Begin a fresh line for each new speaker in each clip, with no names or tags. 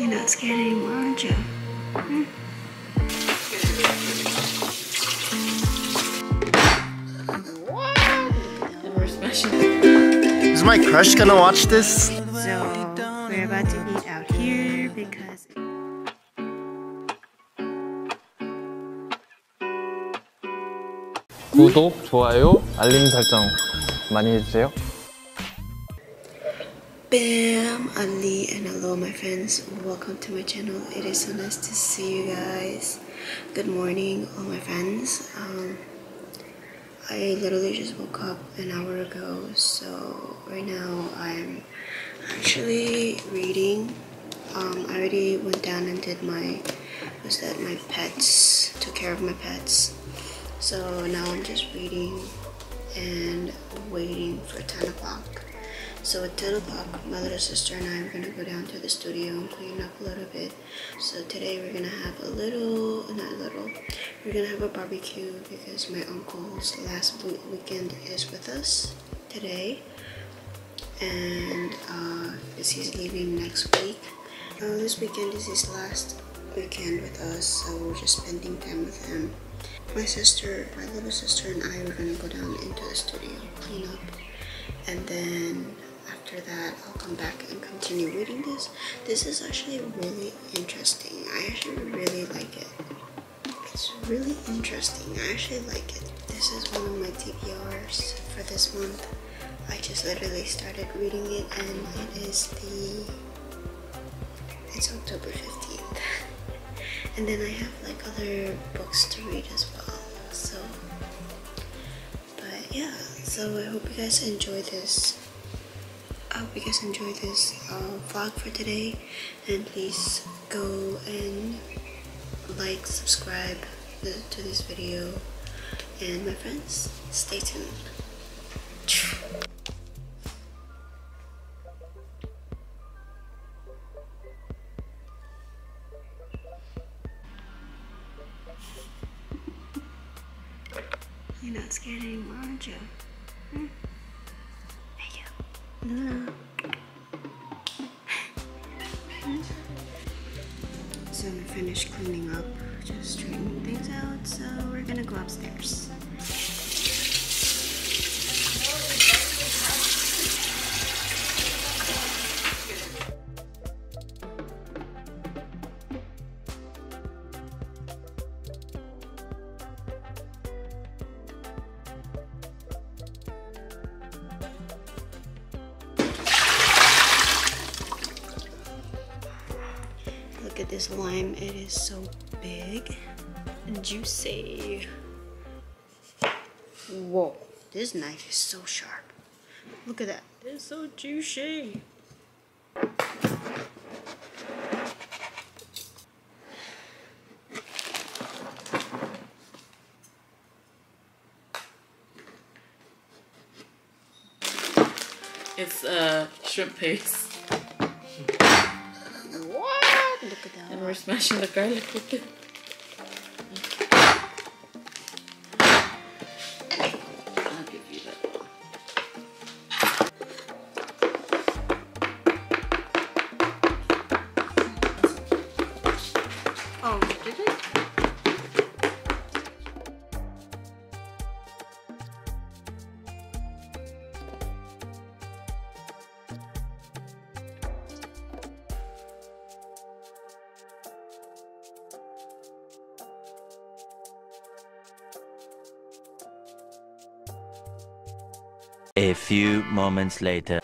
You're not scared anymore, aren't you? Hmm?
Is my crush gonna watch this?
So we're about to eat out here because
구독, 좋아요, 알림 설정 많이 해주세요.
Bam! Alii and hello my friends. Welcome to my channel. It is so nice to see you guys. Good morning all my friends. Um, I literally just woke up an hour ago so right now I'm actually reading. Um, I already went down and did my was that my pets took care of my pets. So now I'm just reading and waiting for 10 o'clock. So at 10 o'clock, my little sister and I are gonna go down to the studio and clean up a little bit. So today we're gonna have a little, not little, we're gonna have a barbecue because my uncle's last weekend is with us today. And uh, he's leaving next week. Uh, this weekend is his last weekend with us, so we're just spending time with him. My sister, my little sister and I were gonna go down into the studio, clean up, and then after that I'll come back and continue reading this. This is actually really interesting. I actually really like it. It's really interesting. I actually like it. This is one of my TBRs for this month. I just literally started reading it and it is the it's October 15th. And then I have like other books to read as well. So but yeah, so I hope you guys enjoy this. Hope you guys enjoy this uh, vlog for today, and please go and like, subscribe the, to this video, and my friends, stay tuned. You're not scared anymore, aren't you? Hmm? Hey, you. Luna. So I'm finished cleaning up, just straightening things out, so we're gonna go upstairs. At this lime, it is so big and juicy. Whoa, this knife is so sharp. Look at that, it's so juicy.
It's uh, shrimp paste.
What? Look at
And we're smashing the garlic with it. I'll give you that.
Oh,
A few moments later.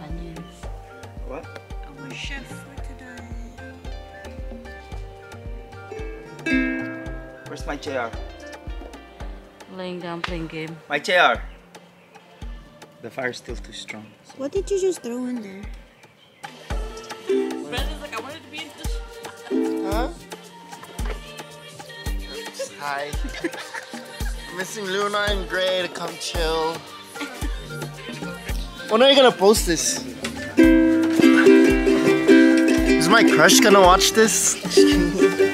Onions.
What?
Our chef for today.
Where's my chair?
Laying down playing game.
My chair! The fire's still too strong. so-
What did you just throw in there?
Brandon's like, I wanted to be in this.
Huh? Hi. Missing Luna and Gray to come chill. when are you gonna post this? Is my crush gonna watch this?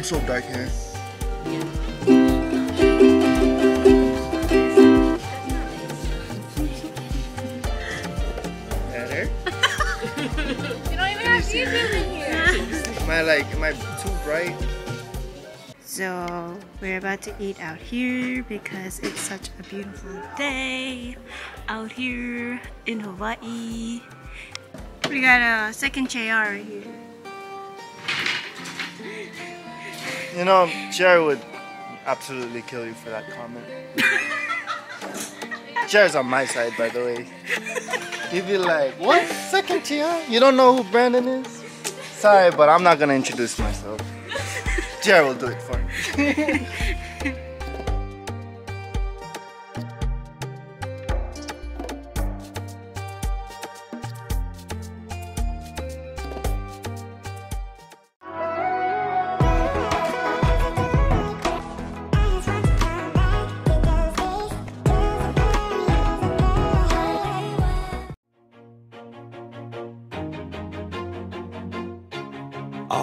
I'm so dark here. Better?
You don't even have YouTube in here.
Am I like, am I too bright?
So we're about to eat out here because it's such a beautiful day out here in Hawaii. We got a second chair right here.
You know, Jerry would absolutely kill you for that comment. Jerry's on my side, by the way. He'd be like, what? Second tier? You don't know who Brandon is? Sorry, but I'm not gonna introduce myself. Jerry will do it for me.